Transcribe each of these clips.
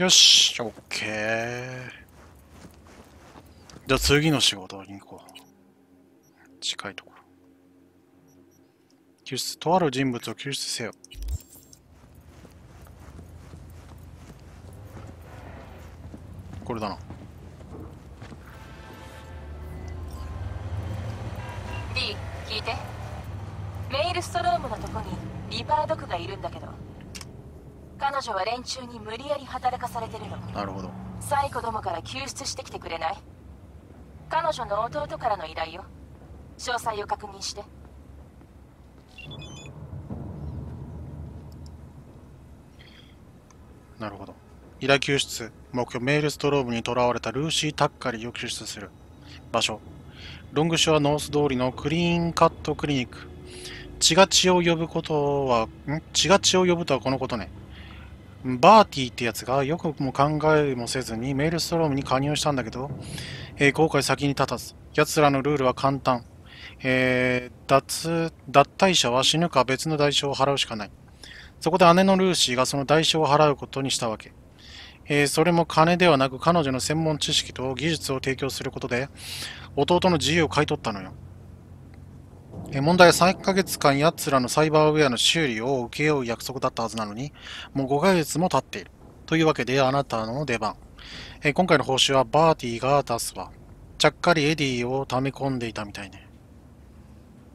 よし、オッケー。じゃあ次の仕事に行こう。近いところ。救出、とある人物を救出せよ。これだな。D 聞いてメイルストロームのとこにリパードクがいるんだけど彼女は連中に無理やり働かされてるのなるほど。サイコどもから救出してきてくれない？彼女の弟からの依頼よ詳細を確認してなるほど。依頼救出。目標、メールストロームに囚われたルーシー・タッカリを救出する。場所。ロングショアノース通りのクリーンカットクリニック。血が血を呼ぶことは、ん？血が血を呼ぶとはこのことね。バーティーってやつがよくも考えもせずにメールストロームに加入したんだけど、えー後悔先に立たず。奴らのルールは簡単。えー脱、脱退者は死ぬか別の代償を払うしかない。そこで姉のルーシーがその代償を払うことにしたわけ。えーそれも金ではなく彼女の専門知識と技術を提供することで、弟の自由を買い取ったのよ。え問題は3ヶ月間奴らのサイバーウェアの修理を受けよう約束だったはずなのに、もう5ヶ月も経っている。というわけであなたの出番。え今回の報酬はバーティーが出すわ。ちゃっかりエディを溜め込んでいたみたいね。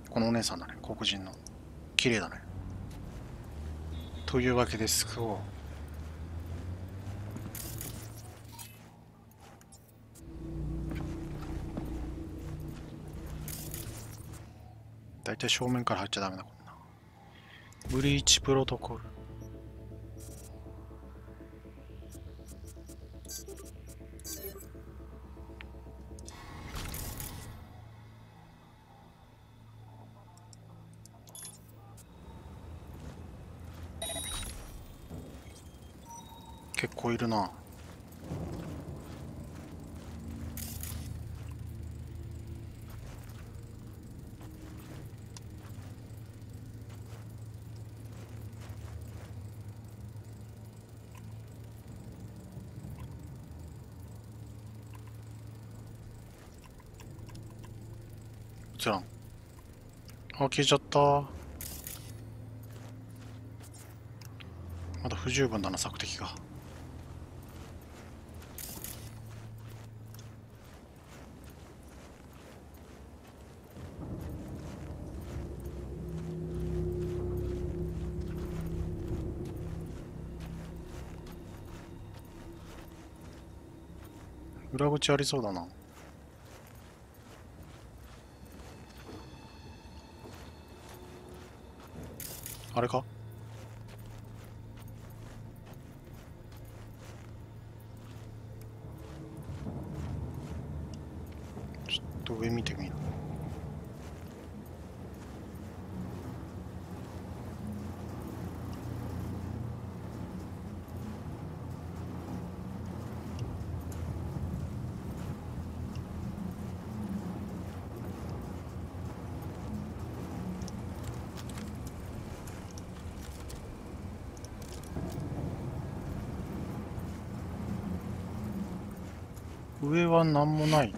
このお姉さんだね。黒人の。綺麗だね。というわけです。こうだいたい正面から入っちゃダメだこんな。ブリーチプロトコル。結構いるな。じゃん。あ、消えちゃった。まだ不十分だな、索敵が。裏口ありそうだな。あれかちょっと上見てみる。上は何もない。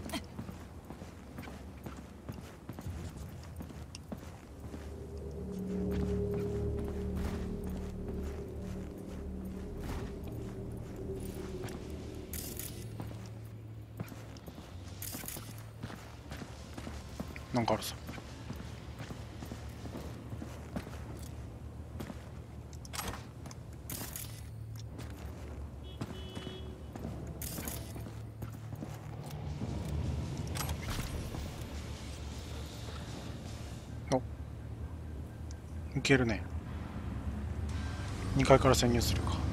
けるね。2階から潜入するか。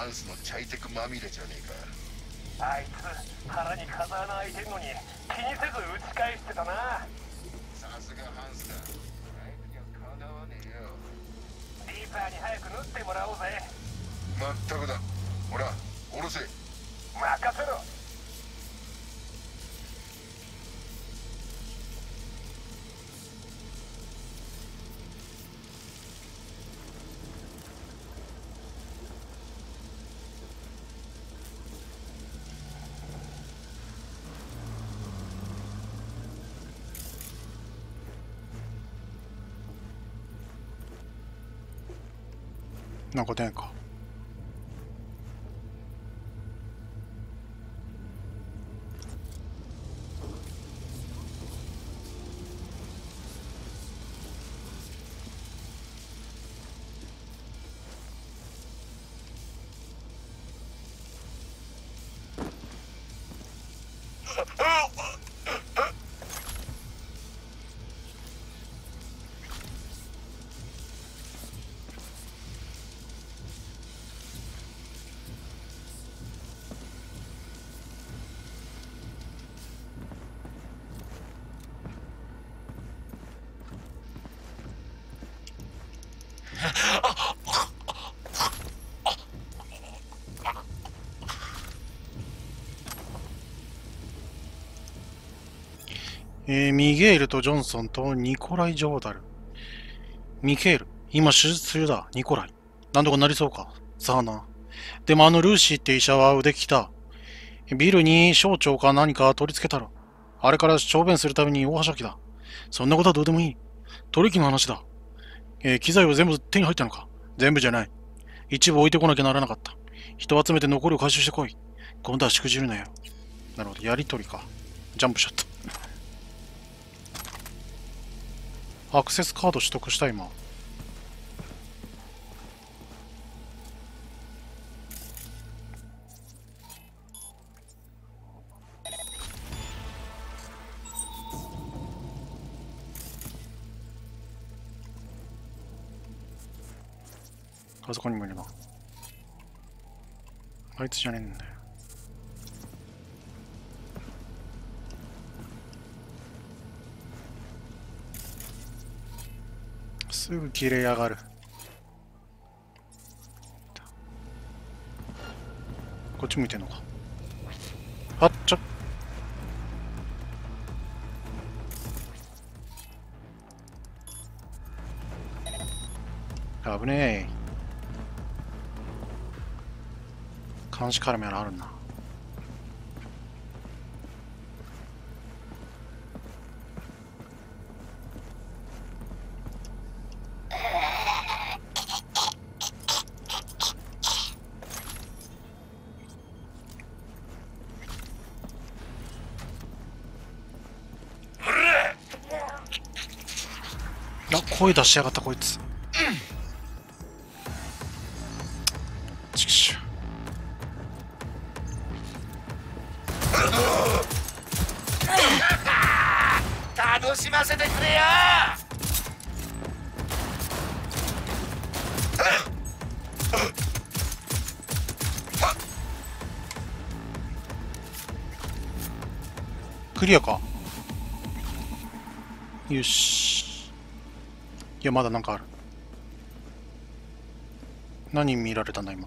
ハンスのチャイテクまみれじゃねえか。あいつ腹に風穴開いてんのに気にせず打ち返してたな。さすがハンスだ。あいつにはかなわねえよ。リーパーに早く縫ってもらおうぜ。まったくだ。ほら下ろせ。任せろなんか出んか。えー、ミゲールとジョンソンとニコライ・ジョーダル。ミケール、今手術中だ。ニコライ。なんとかなりそうか。さあな。でもあのルーシーって医者は腕きだ。ビルに省庁か何か取り付けたら。あれから小便するために大はしゃぎだ。そんなことはどうでもいい。取引の話だ。えー機材は全部手に入ったのか全部じゃない。一部置いてこなきゃならなかった。人を集めて残りを回収してこい。今度はしくじるなよ。なるほど。やりとりか。ジャンプしちゃった。アクセスカード取得した今。あそこにもいるな。あいつじゃねえんだよ。すぐ切れやがる。こっち向いてんのか。あっちょ。危ねえ。監視カメラあるな。あ、声出しやがったこいつ。ちくしょう。楽しませてくれよクリアかよしいやまだなんかある。何見られたんだ今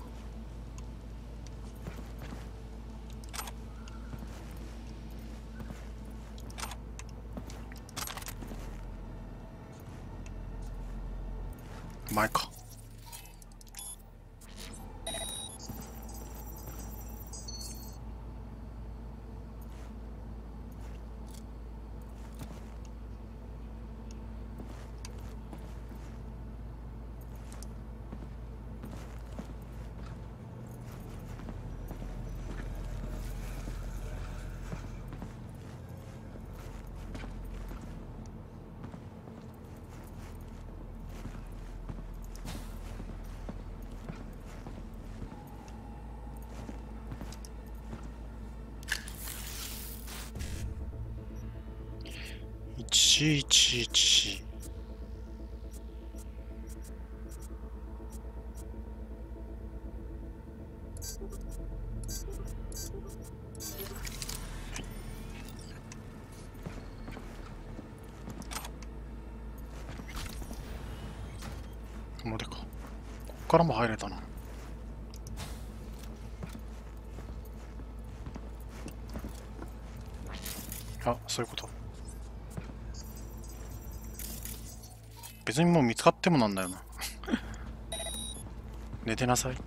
前か111表か。こっからも入れたな。あそういうこと。別にもう見つかってもなんだよな。寝てなさい。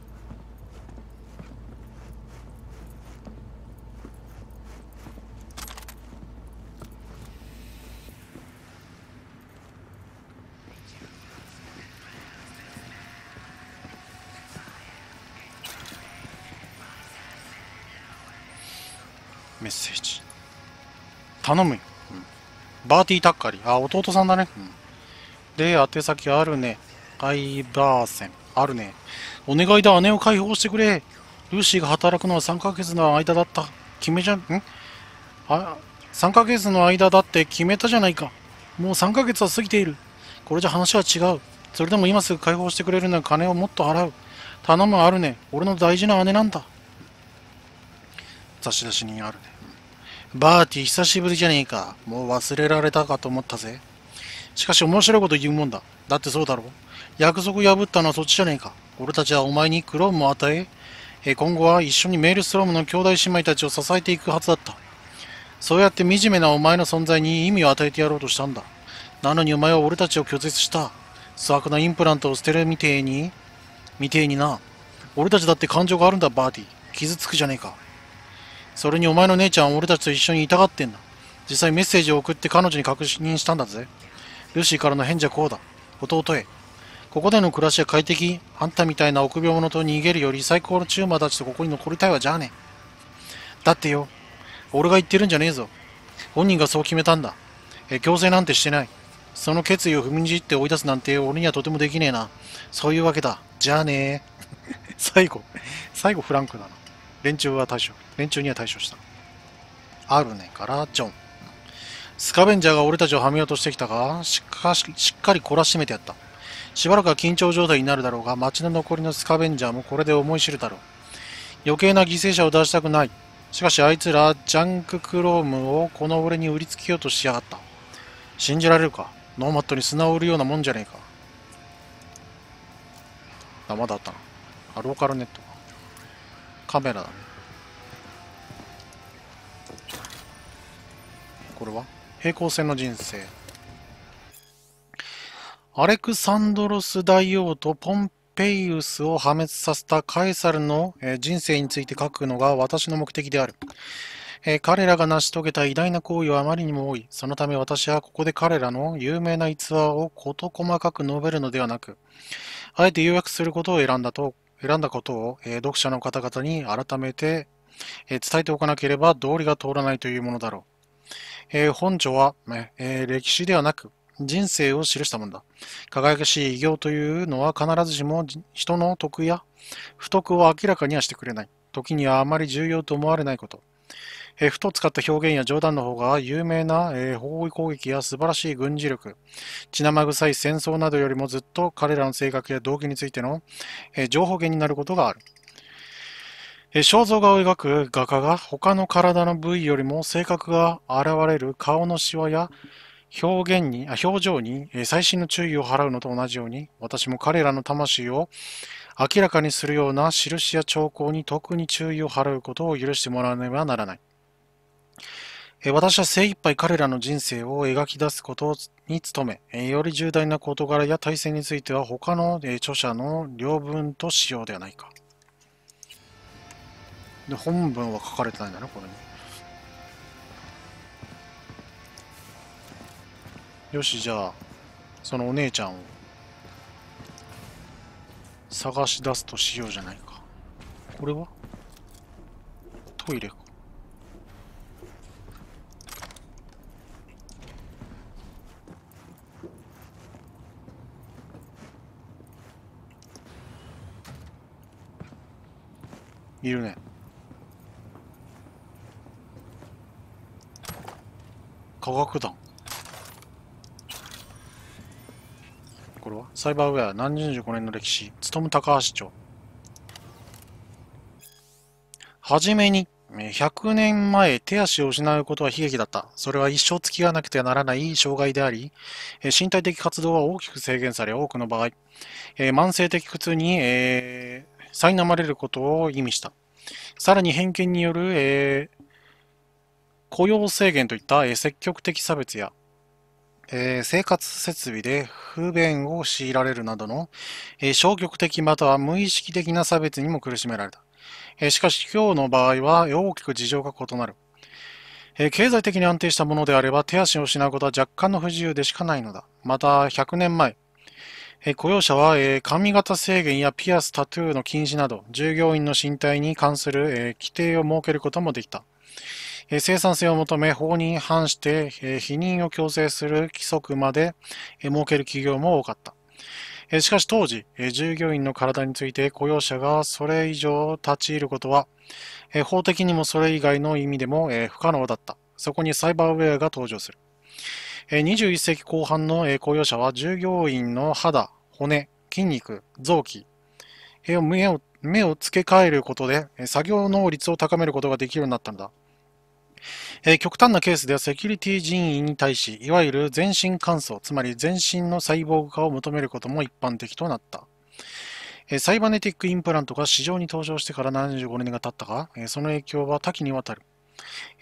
メッセージ。頼むよ、うん。バーティータッカリあ弟さんだね、うん。で宛先あるね。アイバーセン。あるね。お願いだ。姉を解放してくれ。ルーシーが働くのは3ヶ月の間だった。決めじゃん？ん？あ3ヶ月の間だって決めたじゃないか。もう3ヶ月は過ぎている。これじゃ話は違う。それでも今すぐ解放してくれるなら金をもっと払う。頼むあるね。俺の大事な姉なんだ。差出人あるね。バーティ久しぶりじゃねえか。もう忘れられたかと思ったぜ。しかし面白いこと言うもんだ。だってそうだろう。約束破ったのはそっちじゃねえか。俺たちはお前にクロームを与ええ今後は一緒にメールストロームの兄弟姉妹たちを支えていくはずだった。そうやって惨めなお前の存在に意味を与えてやろうとしたんだ。なのにお前は俺たちを拒絶した。粗悪なインプラントを捨てるみてえにみてえにな。俺たちだって感情があるんだバーティ傷つくじゃねえか。それにお前の姉ちゃんは俺たちと一緒にいたがってんだ。実際メッセージを送って彼女に確認したんだぜ。ルーシーからの返事はこうだ。弟へ。ここでの暮らしは快適あんたみたいな臆病者と逃げるより最高のチューマーたちとここに残りたいわ。じゃあね。だってよ俺が言ってるんじゃねえぞ。本人がそう決めたんだ。え強制なんてしてない。その決意を踏みにじって追い出すなんて俺にはとてもできねえな。そういうわけだ。じゃあね。最後。最後フランクだな。連中は対処。連中には対処した。あるね。からジョン。スカベンジャーが俺たちをはめようとしてきたがしかししっかり懲らしめてやった。しばらくは緊張状態になるだろうが街の残りのスカベンジャーもこれで思い知るだろう。余計な犠牲者を出したくない。しかしあいつらジャンククロームをこの俺に売りつけようとしやがった。信じられるか？ノーマットに砂を売るようなもんじゃねえか。あまだあったな。あローカルネット。かカメラだね。これは？平行線の人生アレクサンドロス大王とポンペイウスを破滅させたカエサルの人生について書くのが私の目的である。え彼らが成し遂げた偉大な行為はあまりにも多い。そのため私はここで彼らの有名な逸話を事細かく述べるのではなく、あえて要約することを選んだと、選んだことを、え読者の方々に改めて、え伝えておかなければ道理が通らないというものだろう。えー本書は、えー歴史ではなく、人生を記したものだ。輝かしい偉業というのは必ずしも人の徳や不徳を明らかにはしてくれない。時にはあまり重要と思われないこと。えーふと使った表現や冗談の方が有名な、えー包囲攻撃や素晴らしい軍事力、血生臭い戦争などよりもずっと彼らの性格や動機についての、えー情報源になることがある。肖像画を描く画家が他の体の部位よりも性格が現れる顔のシワや表現に、あ表情にえー細心の注意を払うのと同じように、私も彼らの魂を明らかにするような印や兆候に特に注意を払うことを許してもらわねばならない。私は精一杯彼らの人生を描き出すことに努め、より重大な事柄や体制については他の著者の領分としようではないか。で、本文は書かれてないんだね、これに。よし、じゃあ、そのお姉ちゃんを探し出すとしようじゃないか。これは？トイレか。いるね。科学団。これは？サイバーウェア何十5年の歴史、務高橋町。はじめに、えー100年前、手足を失うことは悲劇だった。それは一生付き合わなくてはならない障害であり、えー身体的活動は大きく制限され、多くの場合、えー慢性的苦痛に、えー苛まれることを意味した。さらに偏見による、えー雇用制限といった、積極的差別や、えー生活設備で不便を強いられるなどの、えー消極的または無意識的な差別にも苦しめられた。えーしかし今日の場合は大きく事情が異なる。え経済的に安定したものであれば手足を失うことは若干の不自由でしかないのだ。また100年前、え雇用者は、え髪型制限やピアス、タトゥーの禁止など、従業員の身体に関する、え規定を設けることもできた。生産性を求め、法に反して、否認を強制する規則まで、設ける企業も多かった。しかし当時、従業員の体について雇用者がそれ以上立ち入ることは、法的にもそれ以外の意味でも、不可能だった。そこにサイバーウェアが登場する。え21世紀後半の、雇用者は従業員の肌、骨、筋肉、臓器、目を付け替えることで、作業能率を高めることができるようになったのだ。えー極端なケースではセキュリティ人員に対し、いわゆる全身乾燥、つまり全身のサイボーグ化を求めることも一般的となった。えーサイバネティックインプラントが市場に登場してから75年が経ったが、えーその影響は多岐にわたる。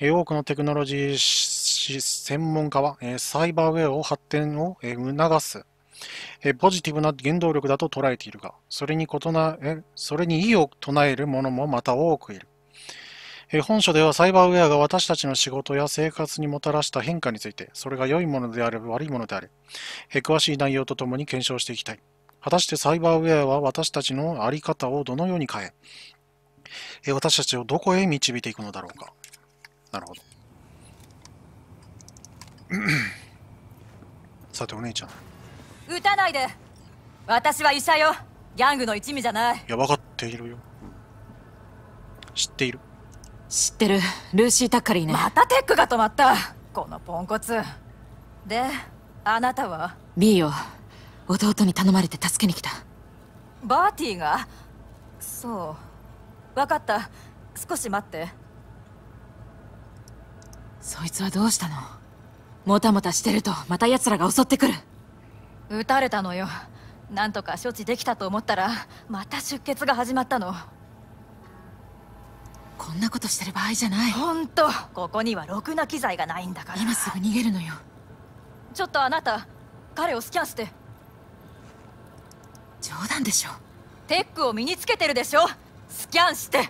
え多くのテクノロジー専門家は、えサイバーウェアを発展をえ促す、えポジティブな原動力だと捉えているが、それに異なえそれに異を唱える者もまた多くいる。えー本書ではサイバーウェアが私たちの仕事や生活にもたらした変化について、それが良いものであれば悪いものであれ、えー詳しい内容とともに検証していきたい。果たしてサイバーウェアは私たちのあり方をどのように変え、えー私たちをどこへ導いていくのだろうか。なるほど。さてお姉ちゃん。撃たないで私は医者よギャングの一味じゃないいや、わかっているよ。知っている。知ってる。ルーシー・タッカリーね、またテックが止まった。このポンコツ。であなたは？ビーを弟に頼まれて助けに来た。バーティが？そう。分かった。少し待って。そいつはどうしたの？もたもたしてるとまた奴らが襲ってくる。撃たれたのよ。なんとか処置できたと思ったらまた出血が始まったのこんなことしてる場合じゃない。本当。ここにはろくな機材がないんだから。今すぐ逃げるのよ。ちょっとあなた彼をスキャンして。冗談でしょ。テックを身につけてるでしょ。スキャンして。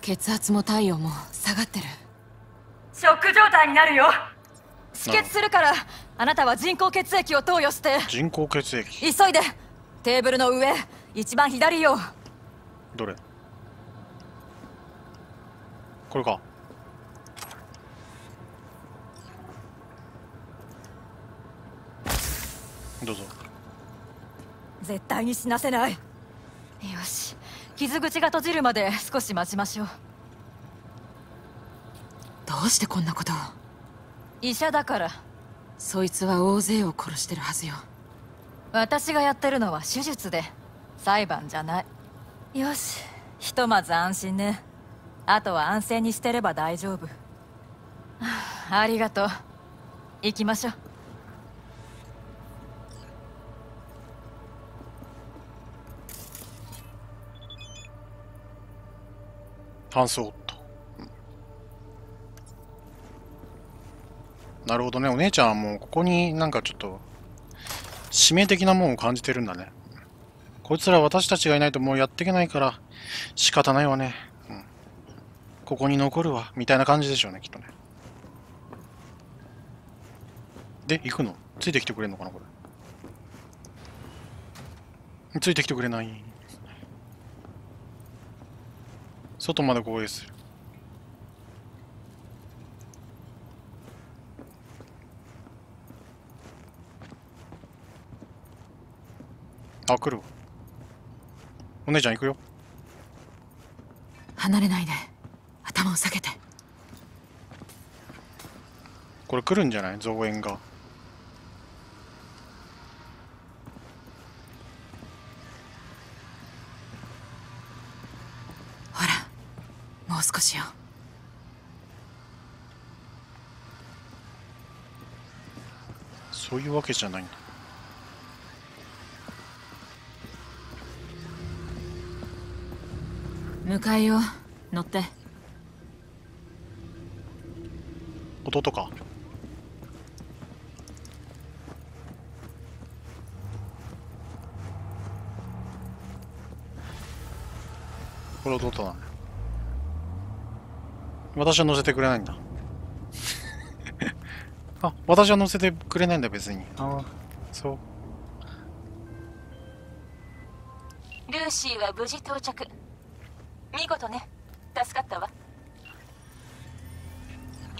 血圧も体温も下がってる。ショック状態になるよ。止血するからあなたは人工血液を投与して。人工血液。急いで。テーブルの上。一番左よ。どれ？これか。どうぞ。絶対に死なせない。よし。傷口が閉じるまで少し待ちましょう。どうしてこんなことを？医者だから。そいつは大勢を殺してるはずよ。私がやってるのは手術で。裁判じゃない。よし。ひとまず安心ねあとは安静にしてれば大丈夫ありがとう行きましょう搬送と。なるほどね。お姉ちゃんはもうここになんかちょっと、使命的なものを感じてるんだね。こいつら私たちがいないともうやっていけないから仕方ないわね。ここに残るわ。みたいな感じでしょうね、きっとね。で、行くの？ついてきてくれんのかな、これ？ついてきてくれない。外まで護衛する。あ、来るわ。お姉ちゃん行くよ。離れないで頭を下げて。これ来るんじゃない？増援が。ほらもうう少しよ。そういうわけじゃない。んだ迎えよう。乗って弟か。これ弟だ。ね私は乗せてくれないんだ。あ私は乗せてくれないんだ別に。ああ。そう。ルーシーは無事到着。見事ね。助かったわ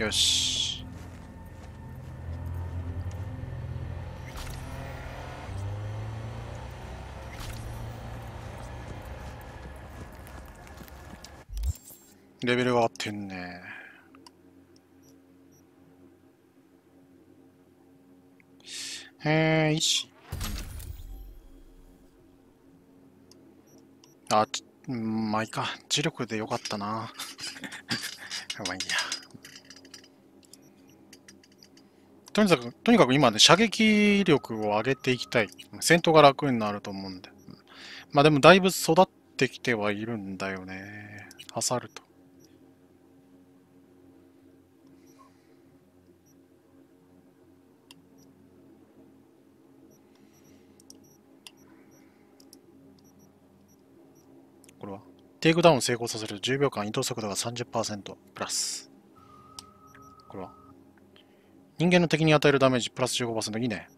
よし。レベルが上がってんね。へえ石あちうんまあいいか。知力でよかったな。まあいいや。とにかく、とにかく今ね、射撃力を上げていきたい。戦闘が楽になると思うんで。まあでもだいぶ育ってきてはいるんだよね。アサルト。これは？テイクダウンを成功させる10秒間移動速度が30%プラス。これは？人間の敵に与えるダメージプラス15%いいね。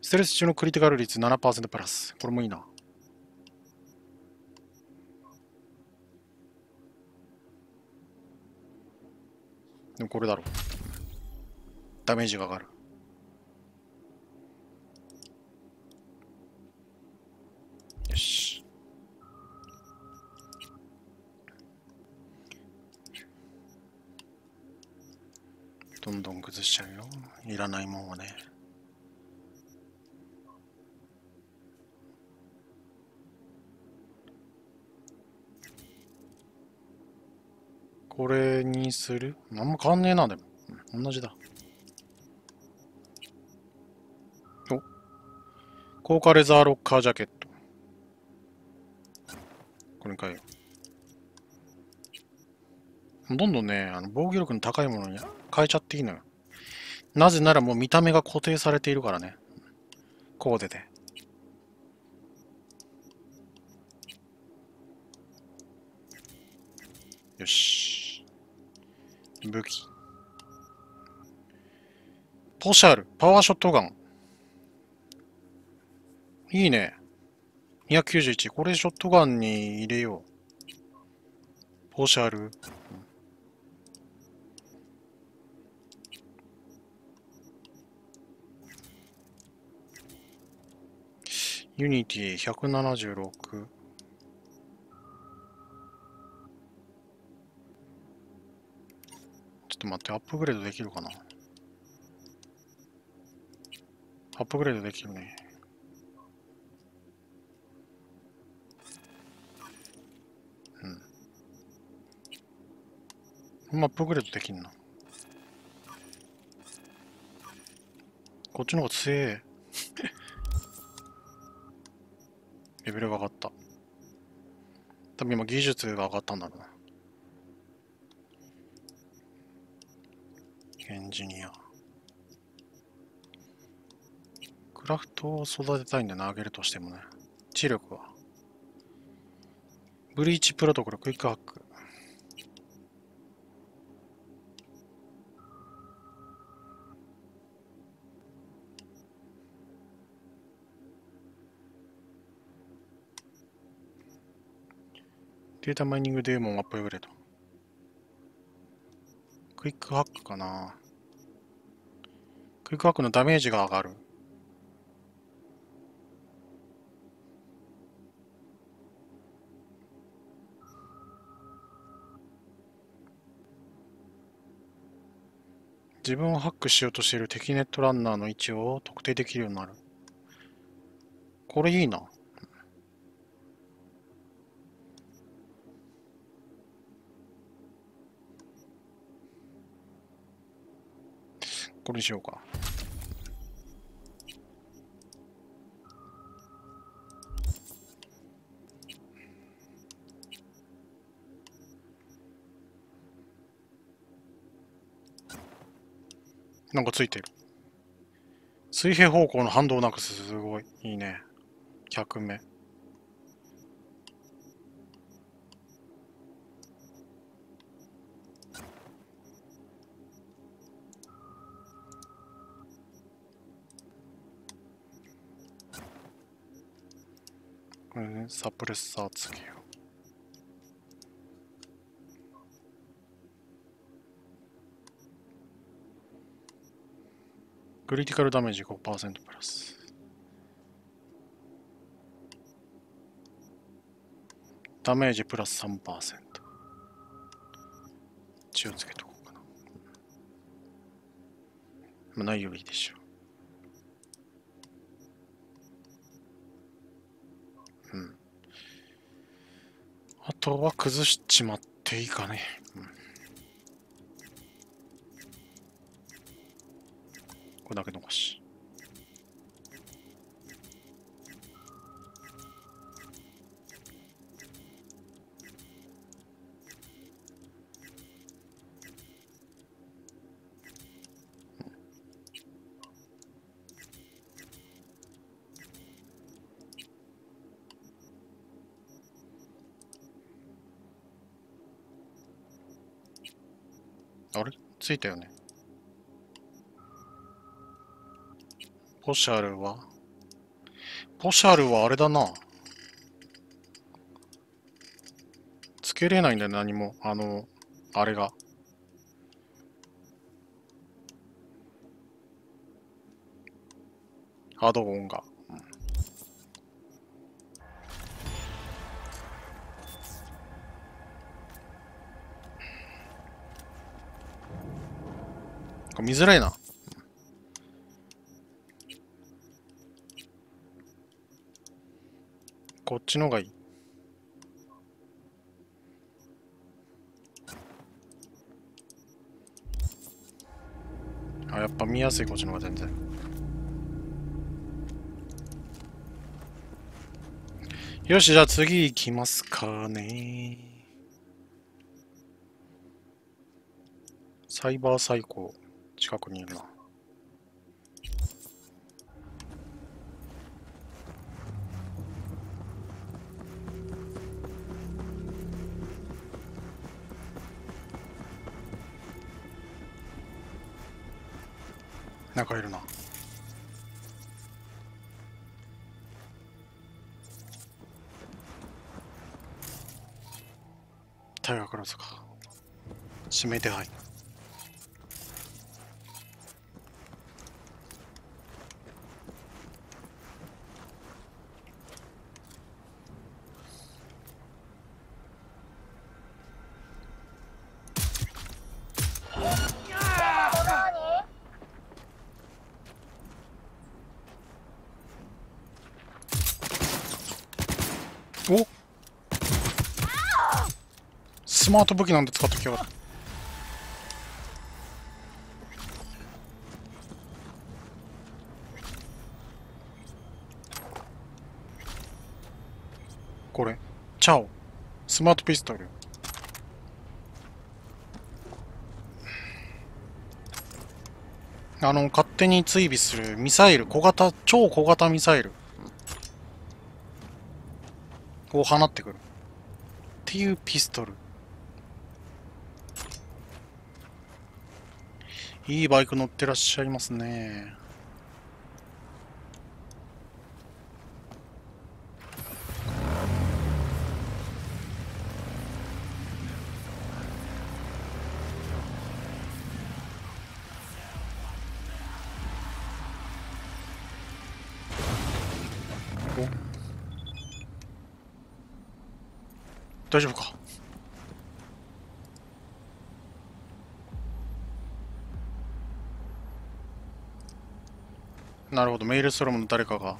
ステルス中のクリティカル率7%プラス。これもいいな。でもこれだろう。ダメージが上がる。よし。どんどん崩しちゃうよ。いらないもんはね。これにする？あんま変わんねえな、でも。同じだ。お。高価レザーロッカージャケット。これに変えよう。どんどんね、あの防御力の高いものに変えちゃっていいのよ。なぜならもう見た目が固定されているからね。コーデで。よし。武器。ポシャル、パワーショットガン。いいね。291。これショットガンに入れよう。ポシャル。ユニティ176。ちょっと待って、アップグレードできるかな？アップグレードできるね。うん。アップグレードできんな。こっちの方が強え。レベルが上がった。多分今技術が上がったんだろうな。エンジニア。クラフトを育てたいんで投、げるとしてもね。知力は。ブリーチプロトコル、クイックハック。データマイニングデーモンアップグレード。クイックハックかな。クイックハックのダメージが上がる。自分をハックしようとしている敵ネットランナーの位置を特定できるようになる。これいいな。これにしようか。なんかついてる。水平方向の反動なくす。すごい。いいね。100目れね。サプレッサーつけようクリティカルダメージ5%プラス。ダメージプラス3%血をつけとこうかな。まあないよりいいでしょう。あとは崩しちまっていいかね、うんこれだけ残し。あれ？ついたよね。ポシャルは？ポシャルはあれだな。つけれないんだよ、何も。あの、あれが。アドオンが。うんこれ見づらいな。こっちのがいい。あ、やっぱ見やすいこっちのが全然。よし、じゃあ次行きますかね。サイバー最高、近くにいるな。なんかいるな。大河黒坂。指名手配。おスマート武器なんで使っときやが。ったこれ。チャオ。スマートピストル。あの勝手に追尾するミサイル。小型超小型ミサイル。を放ってくる。っていうピストル。いいバイク乗ってらっしゃいますね。大丈夫か？なるほど。メイルストロムの誰かが。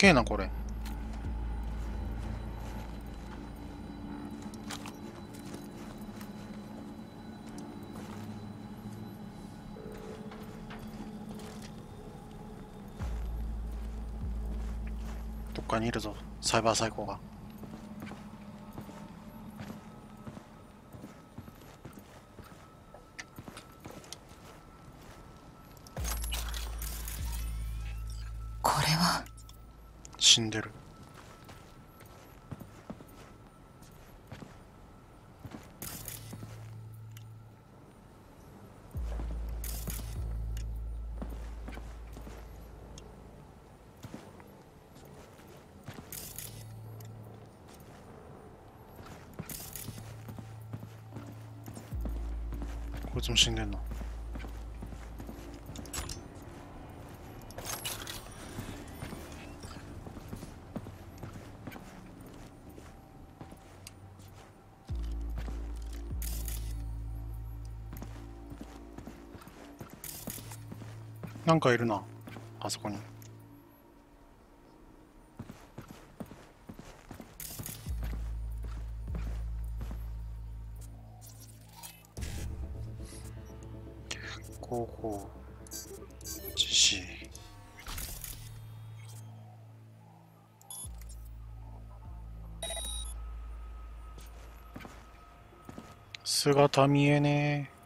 けえなこれ。どっかにいるぞ。サイバー最高が。死んでる。こいつも死んでんの。なんかいるな。あそこに。広報実施姿見えねえ。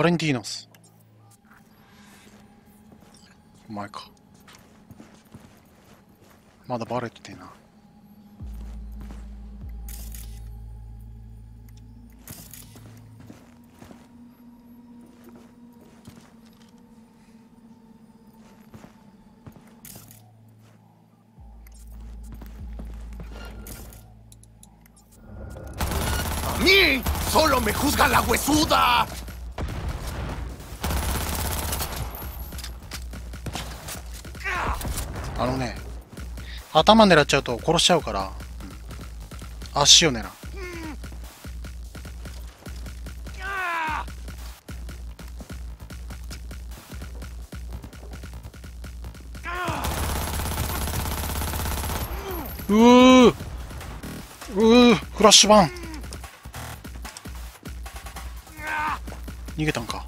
バレンティーノスお前かまだバレててえな ¡A mí! ¡Solo me juzga la huesuda! あのね頭狙っちゃうと殺しちゃうから、うん。足を狙う。うーうーフラッシュバン。逃げたんか。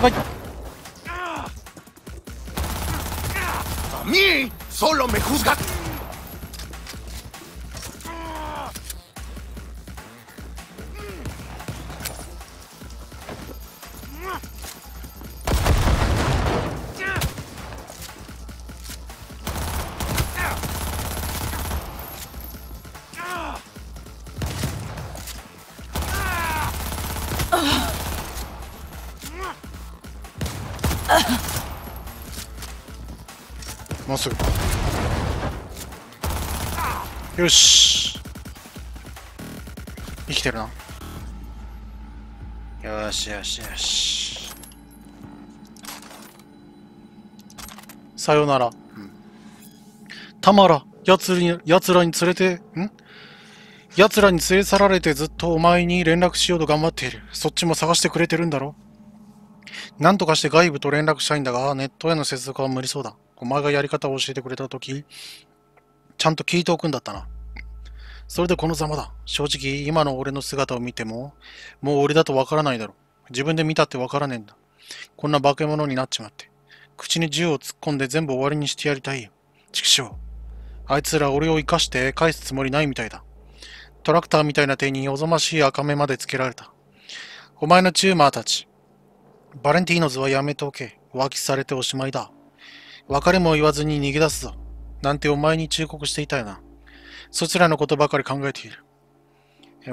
やもうすぐ。よし。生きてるな。よしよしよし。さよなら、うん、たまら奴らに奴らに連れてん？奴らに連れ去られてずっとお前に連絡しようと頑張っている。そっちも探してくれてるんだろ？なんとかして外部と連絡したいんだが、ネットへの接続は無理そうだ。お前がやり方を教えてくれたとき、ちゃんと聞いておくんだったな。それでこのざまだ。正直、今の俺の姿を見ても、もう俺だとわからないだろう。自分で見たってわからねえんだ。こんな化け物になっちまって。口に銃を突っ込んで全部終わりにしてやりたいよ。畜生。あいつら俺を生かして返すつもりないみたいだ。トラクターみたいな手におぞましい赤目までつけられた。お前のチューマーたち。バレンティーノズはやめておけ。浮気されておしまいだ。別れも言わずに逃げ出すぞ。なんてお前に忠告していたよな。そちらのことばかり考えている。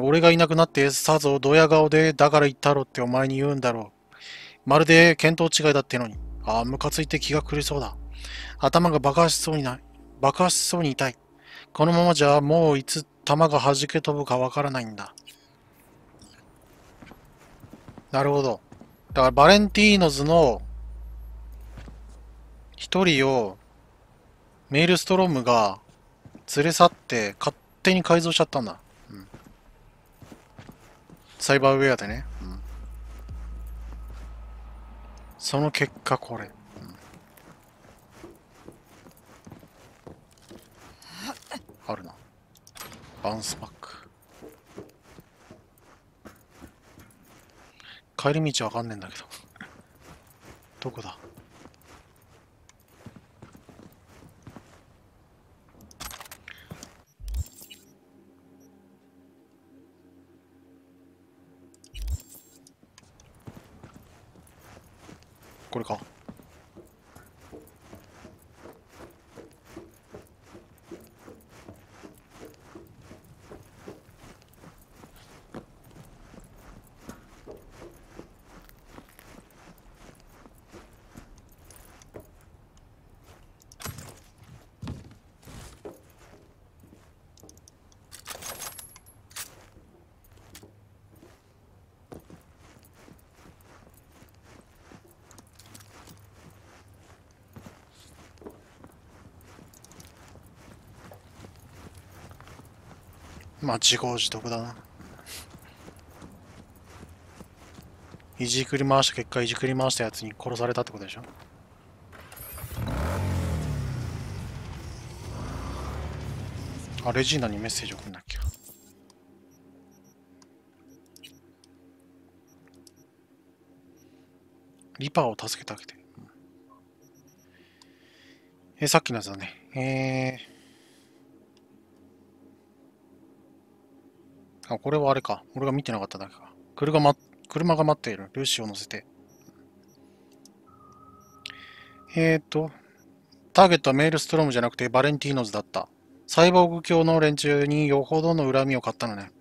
俺がいなくなってさぞドヤ顔でだから言ったろってお前に言うんだろう。まるで見当違いだってのに。ああ、ムカついて気が狂いそうだ。頭が爆破しそうにない。爆破しそうに痛い。このままじゃもういつ弾が弾け飛ぶかわからないんだ。なるほど。だからバレンティーノズの一人をメールストロームが連れ去って勝手に改造しちゃったんだ。うん、サイバーウェアでね。うん、その結果これ。あるな。バウンスバック。帰り道わかんねえんだけど。どこだ？これか。まあ自業自得だな。いじくり回した結果、いじくり回したやつに殺されたってことでしょ？あ、レジーナにメッセージ送んなきゃ。リパーを助けてあげて。えさっきのやつだね。えー、あ、これはあれか。俺が見てなかっただけか。車が,、ま、車が待っている。ルーシーを乗せて。えーと、ターゲットはメールストロームじゃなくてバレンティーノズだった。サイボーグ教の連中によほどの恨みを買ったのね。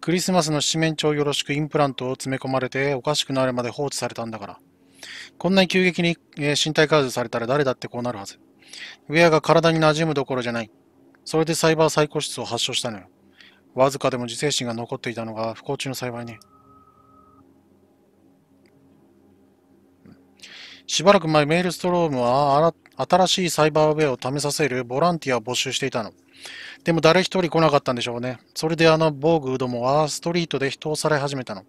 クリスマスの七面鳥よろしくインプラントを詰め込まれておかしくなるまで放置されたんだから。こんなに急激に、えー身体改造されたら誰だってこうなるはず。ウェアが体に馴染むどころじゃない。それでサイバーサイコ質を発症したのよ。わずかでも自制心が残っていたのが不幸中の幸いね。しばらく前、メールストロームは新しいサイバーウェアを試させるボランティアを募集していたの。でも誰一人来なかったんでしょうね。それであの防具どもはストリートで人をされ始めたの。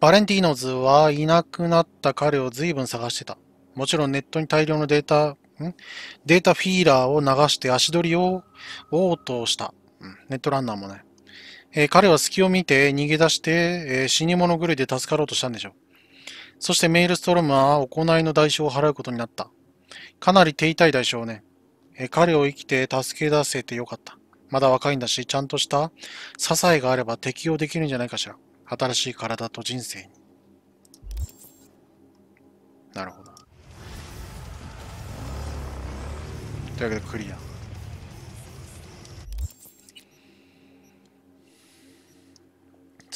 バレンティーノズはいなくなった彼を随分探してた。もちろんネットに大量のデータ、ん？データフィーラーを流して足取りを応答した。ネットランナーもね。えー彼は隙を見て逃げ出して、えー死に物狂いで助かろうとしたんでしょう。そしてメールストロムは行いの代償を払うことになった。かなり手痛い代償をね。えー彼を生きて助け出せてよかった。まだ若いんだし、ちゃんとした支えがあれば適応できるんじゃないかしら。新しい体と人生に。なるほど。というわけでクリア。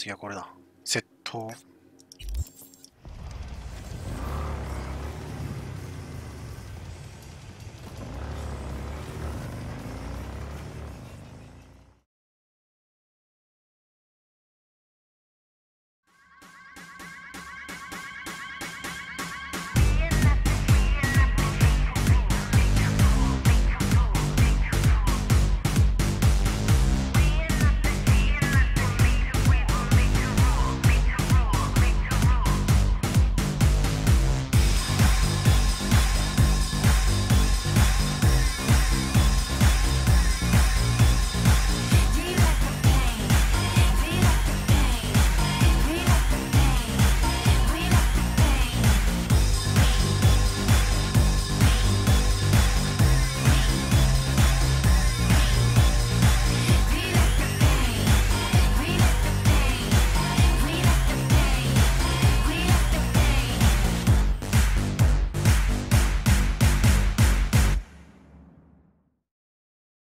次はこれだ。窃盗。